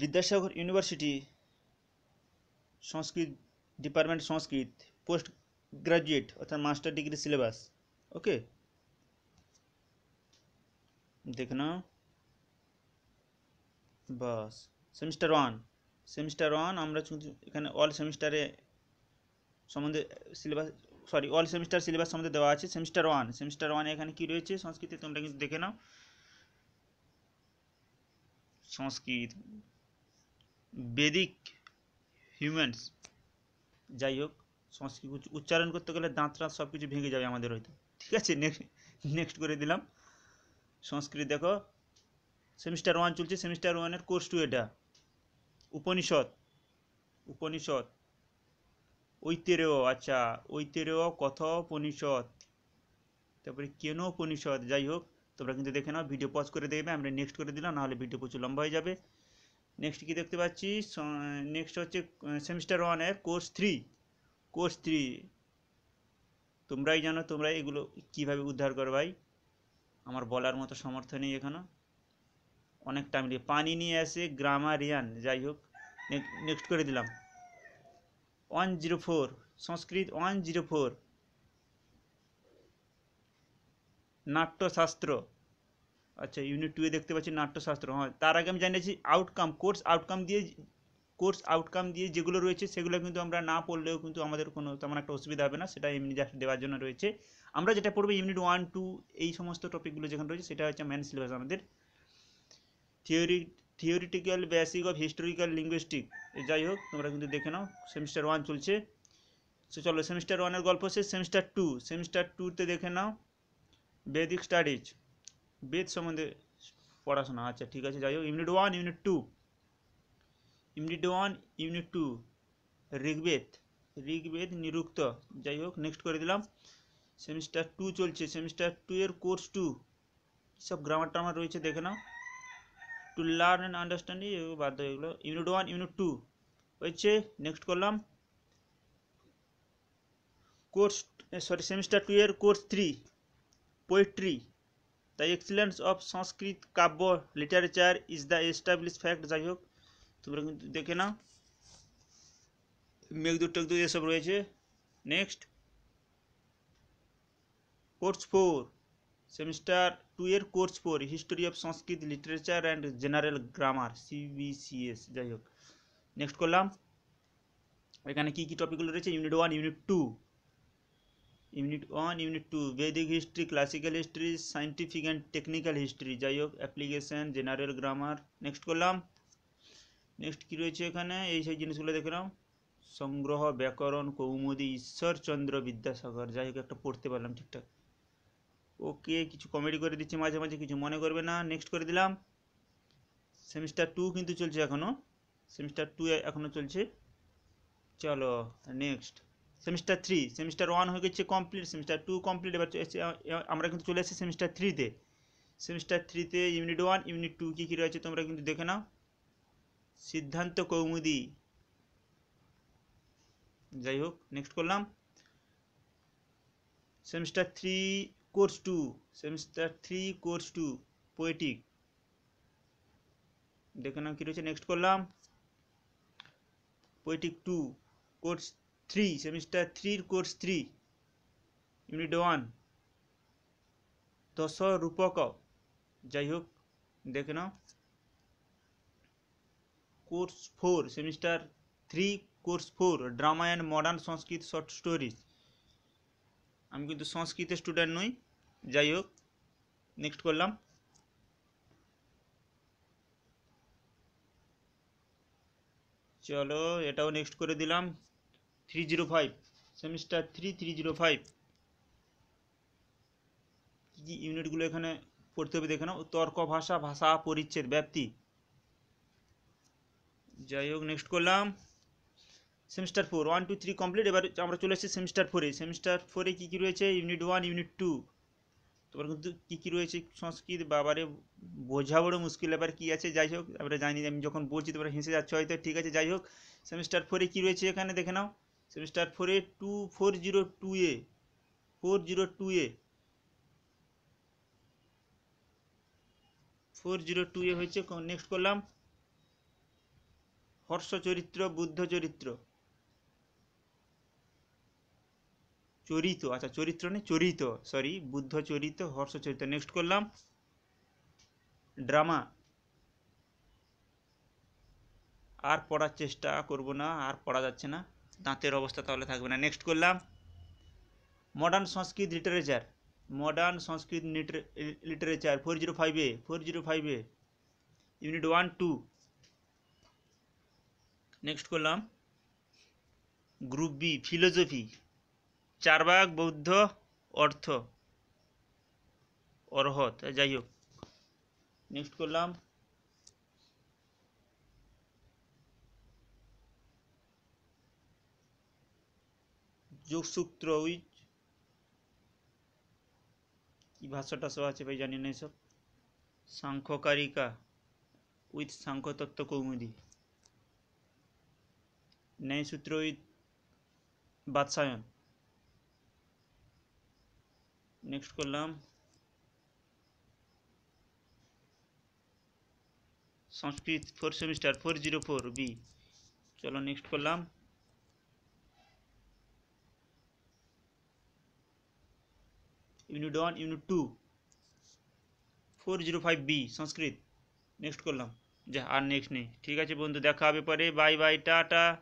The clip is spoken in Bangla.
Vidyasagar university Sanskrit, department Sanskrit post graduate অর্থাৎ মাস্টার ডিগ্রি সিলেবাস। ওকে? নাও। বাস, সেমিস্টার ওয়ান। সেমিস্টার ওয়ান আমরা এখানে অল সেমিস্টারে সম্বন্ধে syllabus sorry all semester syllabus সম্বন্ধে দেওয়া আছে। সেমিস্টার ওয়ান, সেমিস্টার ওয়ানে এখানে কি রয়েছে সংস্কৃতে তোমরা কিন্তু দেখে নাও। সংস্কৃত বেদিক হিউম্যানস। যাই হোক, সংস্কৃত উচ্চারণ করতে গেলে দাঁত টাঁত সব কিছু ভেঙে যাবে আমাদের হয়তো। ঠিক আছে? নেক্সট নেক্সট করে দিলাম। সংস্কৃত দেখো। সেমিস্টার ওয়ান চলছে। সেমিস্টার ওয়ানের কোর্স টু এটা। উপনিষদ। উপনিষদ। ঐতেরেয় আচ্ছা ঐতেরেয় কথোপনিষদ। তারপরে কেন উপনিষদ যাই হোক, তোমরা কিন্তু দেখে নাও ভিডিও পজ করে দেখবে। আমরা নেক্সট করে দিলাম, নাহলে ভিডিও প্রচুর লম্বা হয়ে যাবে। নেক্সট কি দেখতে পাচ্ছি? নেক্সট হচ্ছে সেমিস্টার ওয়ানের কোর্স থ্রি কোর্স থ্রি তোমরাই জানো তোমরা এগুলো কীভাবে উদ্ধার করো ভাই? আমার বলার মতো সামর্থ্য নেই এখানে। অনেক টাইম নিয়ে। পানি নিয়ে আসে গ্রামারিয়ান যাই হোক। নেক্সট করে দিলাম। One zero four Sanskrit one zero four Natyashastra. আচ্ছা ইউনিট টুয়ে দেখতে পাচ্ছি নাট্যশাস্ত্র। হ্যাঁ তার আগে আমি জানিয়েছি আউটকাম কোর্স আউটকাম দিয়ে কোর্স আউটকাম দিয়ে যেগুলো রয়েছে সেগুলো কিন্তু আমরা না পড়লেও কিন্তু আমাদের কোনো তেমন একটা অসুবিধা হবে না সেটা এমনি জাস্ট দেওয়ার জন্য রয়েছে। আমরা যেটা পড়ব ইউনিট ওয়ান টু এই সমস্ত টপিকগুলো যেখানে রয়েছে সেটা হচ্ছে মেন সিলেবাস আমাদের। Theory theoretical basic of historical linguistic যাই হোক, তোমরা কিন্তু দেখে নাও সেমিস্টার ওয়ান চলছে। সো চলো সেমিস্টার ওয়ানের গল্প শেষ সেমিস্টার টু সেমিস্টার টুতে দেখে নাও। বেদিক স্টাডিজ বেদ সম্বন্ধে পড়াশোনা আচ্ছা ঠিক আছে, যাই হোক, unit one unit two unit one unit two Rigveda Rigveda Nirukta, যাই হোক নেক্সট করে দিলাম সেমিস্টার টু চলছে সেমিস্টার টু এর কোর্স টু সব গ্রামার টামার রয়েছে, দেখে নাও টু লার্ন অ্যান্ড আন্ডারস্ট্যান্ডিং বাদ এগুলো ইউনিট ওয়ান ইউনিট টু হচ্ছে নেক্সট করলাম কোর্স সরি সেমিস্টার টু এর course three poetry the excellence of Sanskrit kavya literature is the establish fact যাই হোক তোমরা কিন্তু দেখে নাও। মেঘদূর টেকদূর এসব রয়েছে। Next course four semester two এর course four history of Sanskrit literature and general grammar CBCS যাই হোক নেক্সট করলাম। এখানে কী কী টপিকগুলো রয়েছে? Unit one unit two unit one, unit two, Vedic history, classical history, scientific and technical history. যাই হোক, অ্যাপ্লিকেশান, জেনারেল গ্রামার। নেক্সট করলাম। নেক্সট কী রয়েছে এখানে? এই সেই জিনিসগুলো দেখে নাও। সংগ্রহ, ব্যাকরণ, কৌমুদি ঈশ্বরচন্দ্র বিদ্যাসাগর। যাই হোক, একটা পড়তে পারলাম ঠিকঠাক। ওকে, কিছু কমেডি করে দিচ্ছি মাঝে মাঝে, কিছু মনে করবে না। নেক্সট করে দিলাম। সেমিস্টার টু কিন্তু চলছে এখনও সেমিস্টার টু এখনও চলছে। চলো next semester three semester one হয়ে গেছে কমপ্লিট সেমিস্টার টু কমপ্লিট এবার আমরা কিন্তু চলে এসেছি সেমিস্টার থ্রিতে সেমিস্টার থ্রিতে ইউনিট ওয়ান ইউনিট টু কী কী রয়েছে তোমরা কিন্তু দেখে নাও। সিদ্ধান্ত কৌমুদি। যাই হোক নেক্সট করলাম। Semester three course two semester three course two poetic দেখে নাও কী রয়েছে নেক্সট করলাম। Poetic two course three semester থ্রির course three unit one Dasharupaka যাই হোক দেখে নাও। Course four semester three course four drama and modern Sanskrit short stories আমি কিন্তু সংস্কৃতের স্টুডেন্ট নই যাই হোক নেক্সট করলাম। চলো, এটাও নেক্সট করে দিলাম। Three zero five semester three three zero five কী কী ইউনিটগুলো এখানে পড়তে হবে দেখে নাও। তর্ক, ভাষা ভাষা, পরিচ্ছেদ, ব্যাপ্তি। যাই হোক নেক্সট করলাম। Semester four one two three complete এবার আমরা চলে এসেছি সেমিস্টার ফোরে সেমিস্টার ফোরে কী কী রয়েছে? ইউনিট ওয়ান ইউনিট টু তোমার কিন্তু কী কী রয়েছে? সংস্কৃত বাবারে বোঝা বড় মুশকিল এবার কী আছে? যাই হোক, আমরা জানি আমি যখন বলছি তোমরা হেসে যাচ্ছ হয়তো। ঠিক আছে, যাই হোক। সেমিস্টার ফোরে কী রয়েছে এখানে? দেখে নাও। সেমিস্টার ফোরে two four zero two A four zero two A four zero two A হয়েছে নেক্সট করলাম। হর্ষ চরিত্র বুদ্ধ চরিত্র চরিত আচ্ছা চরিত্র নেই চরিত সরি বুদ্ধ চরিত হর্ষ চরিত্র নেক্সট করলাম। ড্রামা। আর পড়ার চেষ্টা করব না, আর পড়া যাচ্ছে না। দাঁতের অবস্থা তাহলে থাকবে না। নেক্সট করলাম modern Sanskrit literature modern Sanskrit literature four zero ফাইভে ফোর জিরো ফাইভে ইউনিট ওয়ান টু নেক্সট করলাম গ্রুপ বি ফিলোজফি চারবাক বৌদ্ধ, অর্থ, অরহত, যাই হোক। নেক্সট করলাম যোগসূত্র উইচ কি ভাষাটা সব আছে ভাই জানি না এসব? Samkhyakarika with Sankhyatattva Kaumudi. Nyayasutra with Vatsyayana. Next করলাম। Sanskrit four semester four zero four B চলো নেক্সট করলাম। Unit one, unit two four zero five B Sanskrit. Next করলাম। যা, আর নেক্সট নেই। ঠিক আছে বন্ধু, দেখা হবে পরে। Bye bye tata.